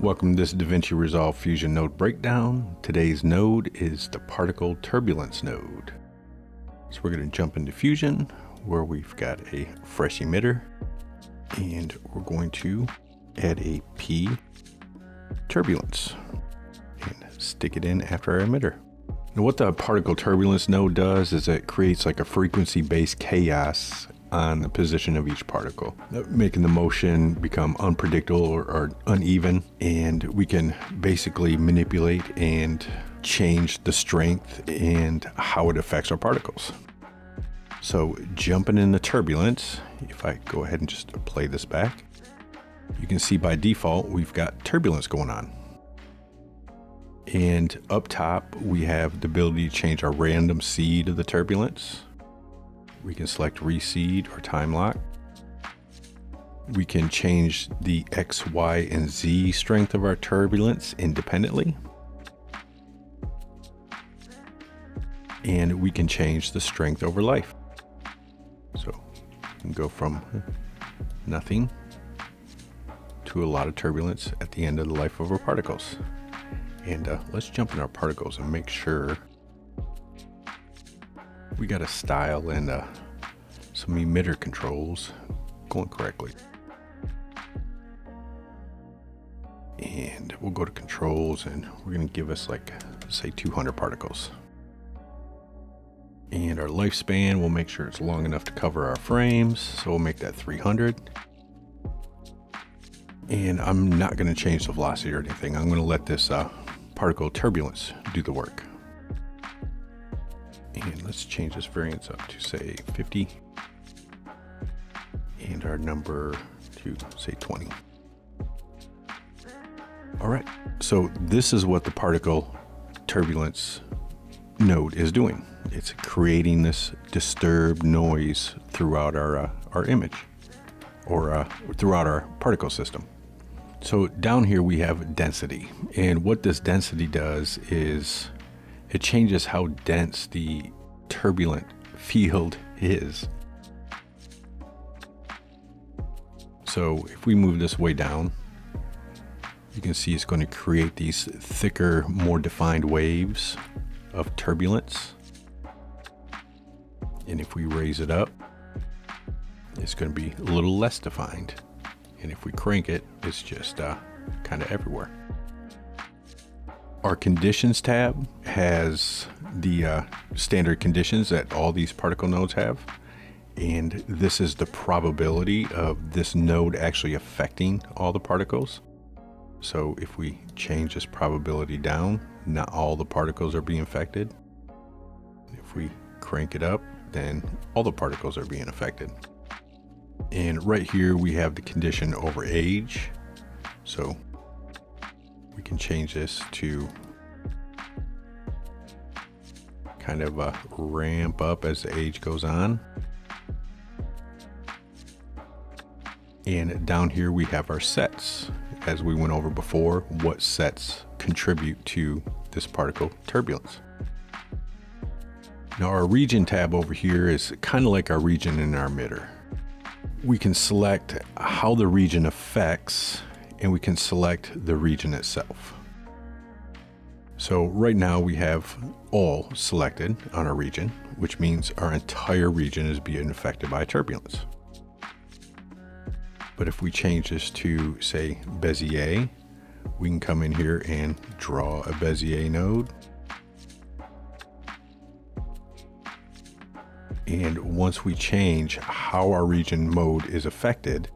Welcome to this DaVinci Resolve Fusion node breakdown. Today's node is the particle turbulence node. So we're going to jump into Fusion where we've got a fresh emitter and we're going to add a P turbulence and stick it in after our emitter. Now what the particle turbulence node does is it creates like a frequency based chaos on the position of each particle, making the motion become unpredictable or, or, uneven. And we can basically manipulate and change the strength and how it affects our particles. So jumping in the turbulence, if I go ahead and just play this back, you can see by default, we've got turbulence going on. And up top, we have the ability to change our random seed of the turbulence. We can select reseed or time lock. We can change the X, Y, and Z strength of our turbulence independently. And we can change the strength over life. So we can go from nothing to a lot of turbulence at the end of the life of our particles. And uh, let's jump in our particles and make sure we got a style and uh, some emitter controls going correctly. And we'll go to controls and we're to give us like, say 200 particles. And our lifespan, we'll make sure it's long enough to cover our frames. So we'll make that 300. And I'm not to change the velocity or anything. I'm to let this uh, particle turbulence do the work. And let's change this variance up to say 50 and our number to say 20. All right, so this is what the particle turbulence node is doing. It's creating this disturbed noise throughout our, uh, our image or uh, throughout our particle system. So down here we have density and what this density does is it changes how dense the turbulent field is. So if we move this way down, you can see it's going to create these thicker, more defined waves of turbulence. And if we raise it up, it's going to be a little less defined. And if we crank it, it's just uh, kind of everywhere. Our conditions tab has the uh, standard conditions that all these particle nodes have. And this is the probability of this node actually affecting all the particles. So if we change this probability down, not all the particles are being affected. If we crank it up, then all the particles are being affected. And right here we have the condition over age. So we can change this to kind of uh, ramp up as the age goes on. And down here we have our sets. As we went over before, what sets contribute to this particle turbulence. Now our region tab over here is kind of like our region in our emitter. We can select how the region affects and we can select the region itself. So right now we have all selected on our region, which means our entire region is being affected by turbulence. But if we change this to say Bezier, we can come in here and draw a Bezier node. And once we change how our region mode is affected,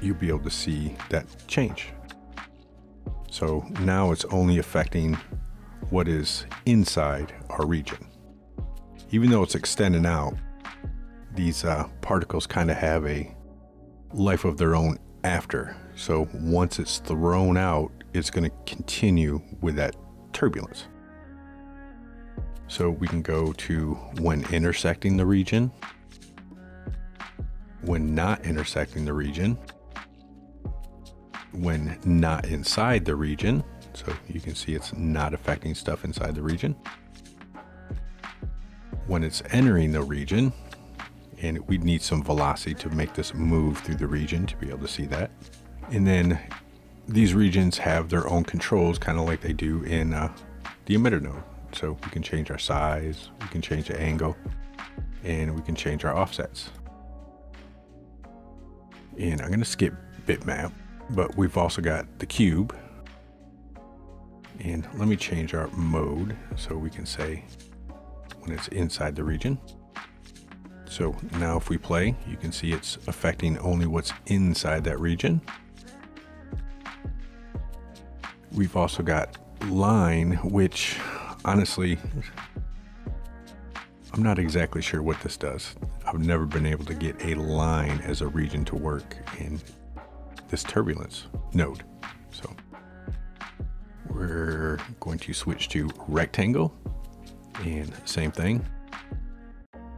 you'll be able to see that change. So now it's only affecting what is inside our region. Even though it's extending out, these uh, particles kind of have a life of their own after. So once it's thrown out, it's going to continue with that turbulence. So we can go to when intersecting the region, when not intersecting the region, when not inside the region. So you can see it's not affecting stuff inside the region. When it's entering the region, and we'd need some velocity to make this move through the region to be able to see that. And then these regions have their own controls, kind of like they do in uh, the emitter node. So we can change our size, we can change the angle, and we can change our offsets. And I'm going to skip bitmap, but we've also got the cube. And let me change our mode so we can say when it's inside the region. So now if we play, you can see it's affecting only what's inside that region. We've also got line, which honestly, I'm not exactly sure what this does. I've never been able to get a line as a region to work in this turbulence node. So we're going to switch to rectangle and same thing.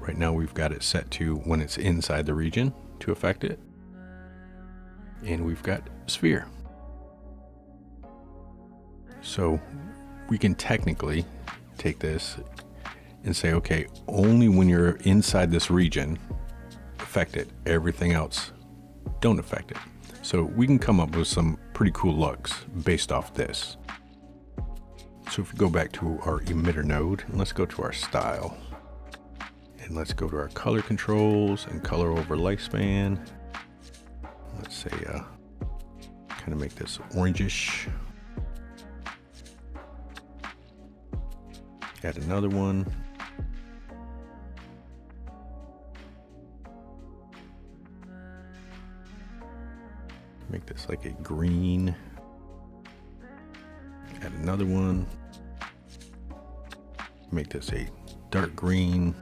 Right now we've got it set to when it's inside the region to affect it. And we've got sphere. So we can technically take this and say, okay, only when you're inside this region, affect it. Everything else, don't affect it. So we can come up with some pretty cool looks based off this. So if we go back to our emitter node, and let's go to our style. And let's go to our color controls and color over lifespan. Let's say, uh, kind of make this orangish. Add another one. Make this like a green. Add another one. Make this a dark green.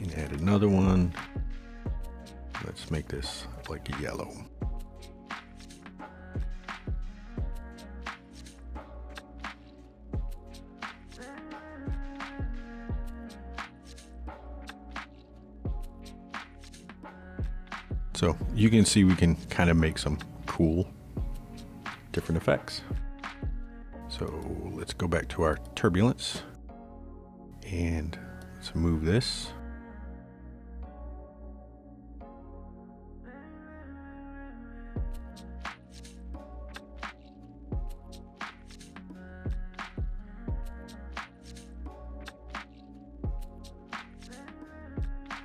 And add another one. Let's make this like yellow. So you can see we can kind of make some cool different effects. So let's go back to our turbulence and let's move this.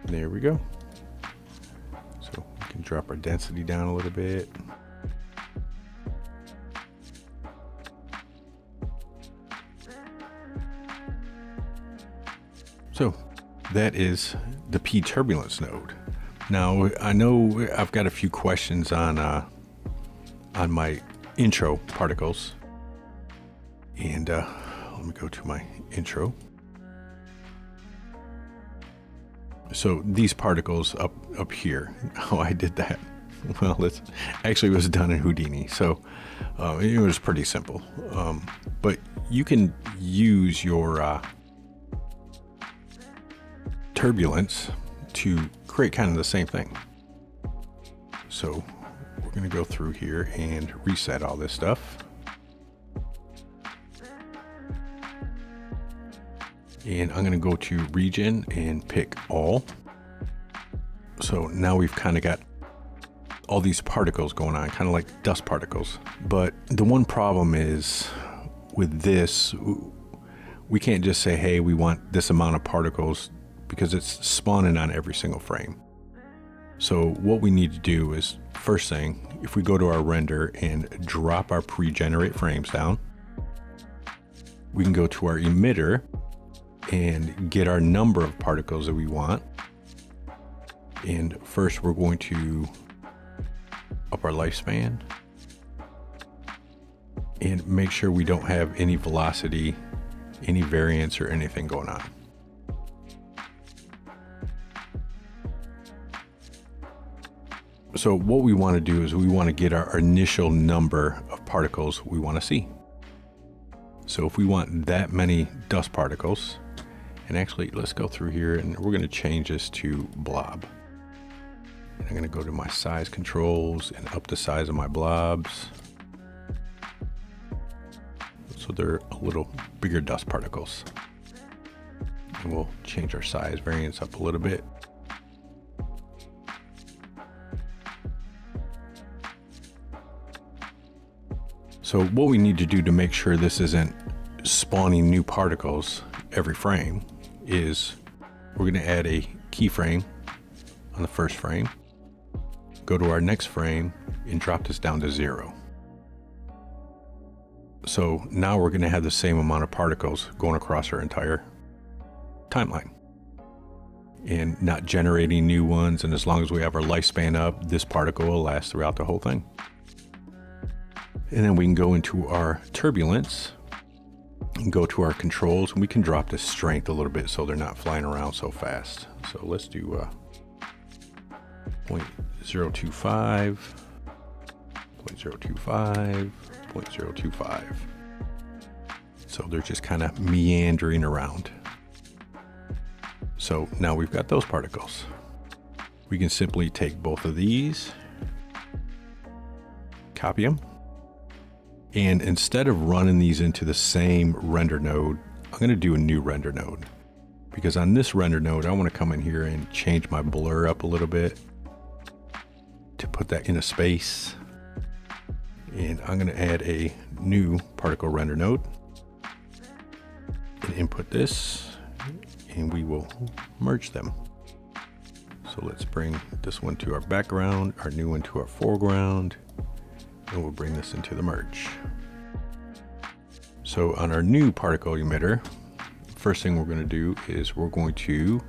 There we go drop our density down a little bit. So that is the P turbulence node. Now I know I've got a few questions on uh, on my intro particles, and uh, let me go to my intro. So these particles up up here, oh, I did that. Well, it's actually it was done in Houdini, so uh, it was pretty simple. Um, but you can use your uh, turbulence to create kind of the same thing. So we're going to go through here and reset all this stuff. And I'm gonna go to region and pick all. So now we've kind of got all these particles going on, kind of like dust particles. But the one problem is with this, we can't just say, hey, we want this amount of particles because it's spawning on every single frame. So what we need to do is first thing, if we go to our render and drop our pre-generate frames down, we can go to our emitter and get our number of particles that we want. And first we're going to up our lifespan and make sure we don't have any velocity, any variance or anything going on. So what we want to do is we want to get our initial number of particles we want to see. So if we want that many dust particles, and actually, let's go through here and we're gonna change this to blob. And I'm gonna go to my size controls and up the size of my blobs. So they're a little bigger dust particles. And we'll change our size variance up a little bit. So what we need to do to make sure this isn't spawning new particles every frame is we're going to add a keyframe on the first frame, go to our next frame and drop this down to zero. So now we're going to have the same amount of particles going across our entire timeline and not generating new ones. And as long as we have our lifespan up, this particle will last throughout the whole thing. And then we can go into our turbulence and go to our controls and we can drop the strength a little bit so they're not flying around so fast. So let's do uh, 0.025, 0.025, 0.025. So they're just kind of meandering around. So now we've got those particles. We can simply take both of these, copy them, and instead of running these into the same render node, I'm going to do a new render node. Because on this render node, I want to come in here and change my blur up a little bit to put that in a space. And I'm going to add a new particle render node and input this and we will merge them. So let's bring this one to our background, our new one to our foreground, and we'll bring this into the merge. So on our new particle emitter, first thing we're going to do is we're going to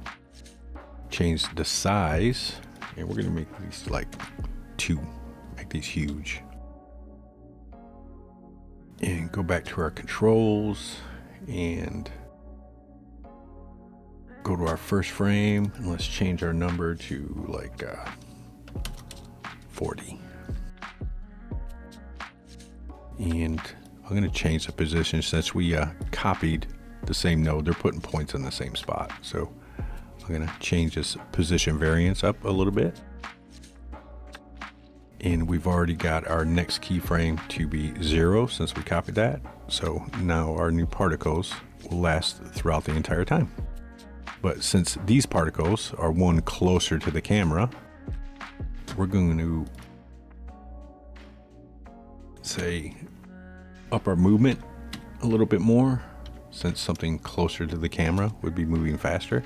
change the size and we're going to make these like two, make these huge. And go back to our controls and go to our first frame and let's change our number to like uh, 40. And I'm going to change the position since we uh, copied the same node. They're putting points in the same spot. So I'm going to change this position variance up a little bit. And we've already got our next keyframe to be zero since we copied that. So now our new particles will last throughout the entire time. But since these particles are one closer to the camera, we're going to say up our movement a little bit more since something closer to the camera would be moving faster.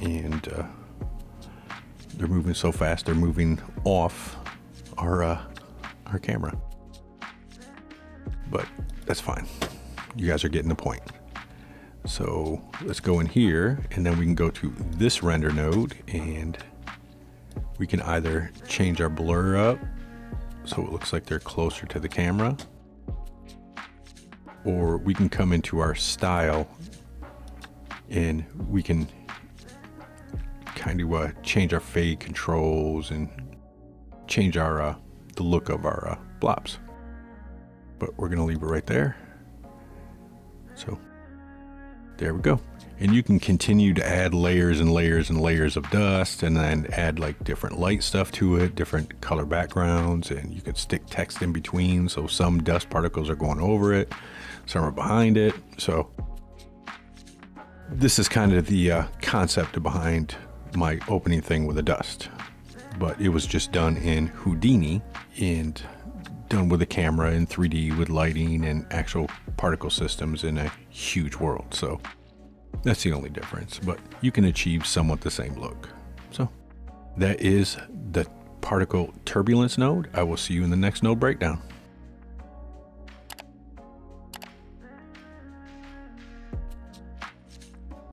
And uh, they're moving so fast, they're moving off our, uh, our camera. But that's fine. You guys are getting the point. So let's go in here and then we can go to this render node and we can either change our blur up so it looks like they're closer to the camera. Or we can come into our style and we can kind of uh, change our fade controls and change our uh, the look of our uh, blobs. But we're gonna leave it right there. So there we go and you can continue to add layers and layers and layers of dust and then add like different light stuff to it different color backgrounds and you can stick text in between so some dust particles are going over it some are behind it. So this is kind of the uh, concept behind my opening thing with the dust. But it was just done in Houdini and done with a camera in 3D with lighting and actual particle systems in a huge world. So that's the only difference, but you can achieve somewhat the same look. So that is the particle turbulence node. I will see you in the next node breakdown.